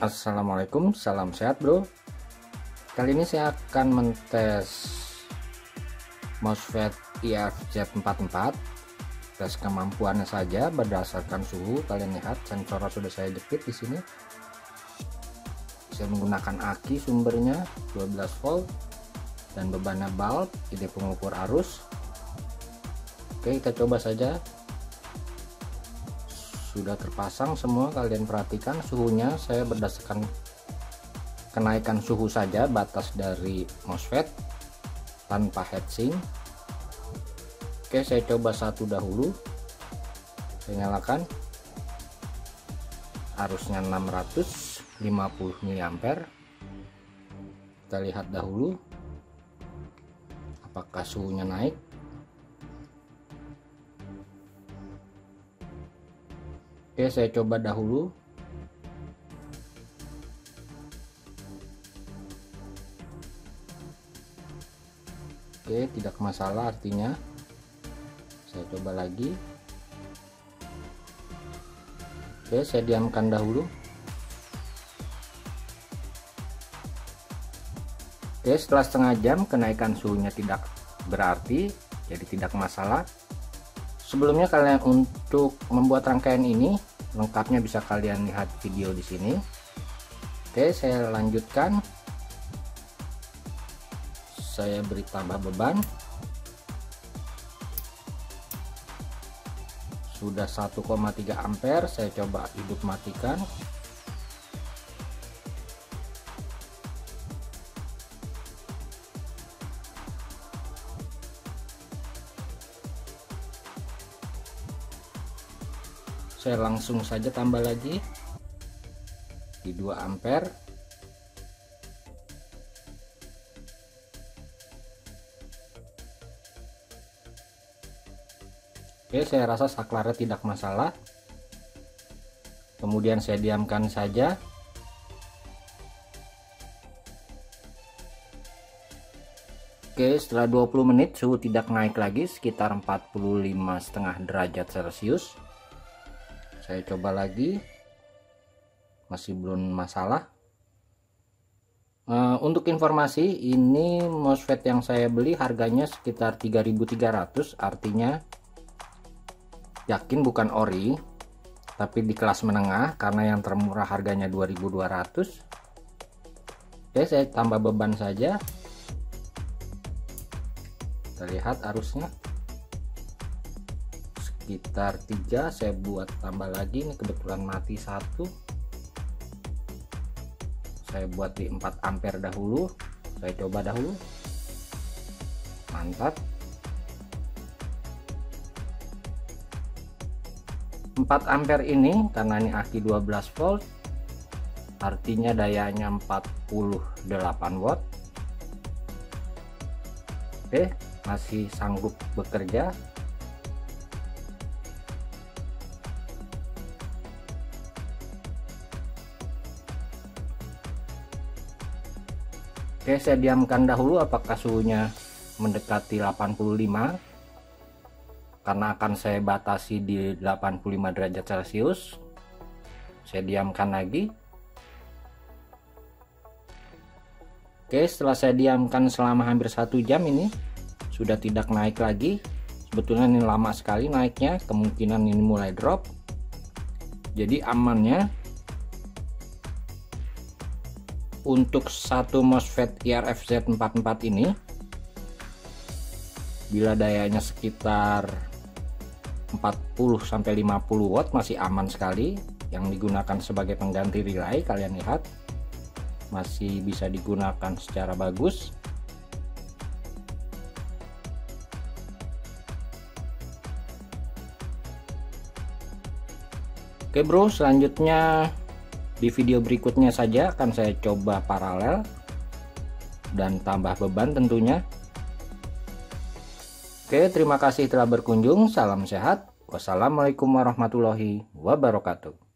Assalamualaikum, salam sehat bro. Kali ini saya akan mentes MOSFET IFZ44 Tes kemampuannya saja berdasarkan suhu. Kalian lihat sensornya sudah saya jepit di sini. Saya menggunakan aki sumbernya 12 volt. Dan bebannya bulb, ini pengukur arus. Oke kita coba saja sudah terpasang semua kalian perhatikan suhunya. Saya berdasarkan kenaikan suhu saja batas dari MOSFET tanpa heatsink. Oke saya coba satu dahulu. Saya nyalakan. Arusnya 650 mA kita lihat dahulu apakah suhunya naik Oke saya coba dahulu. Oke tidak masalah artinya. Saya coba lagi. Oke saya diamkan dahulu. Oke setelah setengah jam kenaikan suhunya tidak berarti jadi tidak masalah. Sebelumnya kalian untuk membuat rangkaian ini lengkapnya bisa kalian lihat video di sini. Oke saya lanjutkan. Saya beri tambah beban. Sudah 1,3 ampere saya coba hidup matikan saya langsung saja tambah lagi. Di 2 ampere. Oke saya rasa saklarnya tidak masalah. Kemudian saya diamkan saja. Oke setelah 20 menit suhu tidak naik lagi sekitar 45 setengah derajat celcius saya coba lagi. Masih belum masalah. Uh, untuk informasi ini MOSFET yang saya beli harganya sekitar 3300 artinya yakin bukan ori tapi di kelas menengah karena yang termurah harganya 2200 oke saya tambah beban saja. Kita lihat arusnya sekitar 3 saya buat tambah lagi ini kebetulan mati satu. Saya buat di 4 ampere dahulu saya coba dahulu. Mantap. 4 ampere ini karena ini aki 12 volt artinya dayanya 48 watt. Oke masih sanggup bekerja Oke saya diamkan dahulu apakah suhunya mendekati 85 karena akan saya batasi di 85 derajat celcius. Saya diamkan lagi. Oke setelah saya diamkan selama hampir satu jam ini sudah tidak naik lagi. Sebetulnya ini lama sekali naiknya kemungkinan ini mulai drop. Jadi amannya untuk satu MOSFET IRFZ44 ini bila dayanya sekitar 40 sampai 50 watt masih aman sekali. Yang digunakan sebagai pengganti relay kalian lihat masih bisa digunakan secara bagus. Oke bro selanjutnya di video berikutnya saja akan saya coba paralel dan tambah beban tentunya. Oke, terima kasih telah berkunjung. Salam sehat. Wassalamualaikum warahmatullahi wabarakatuh.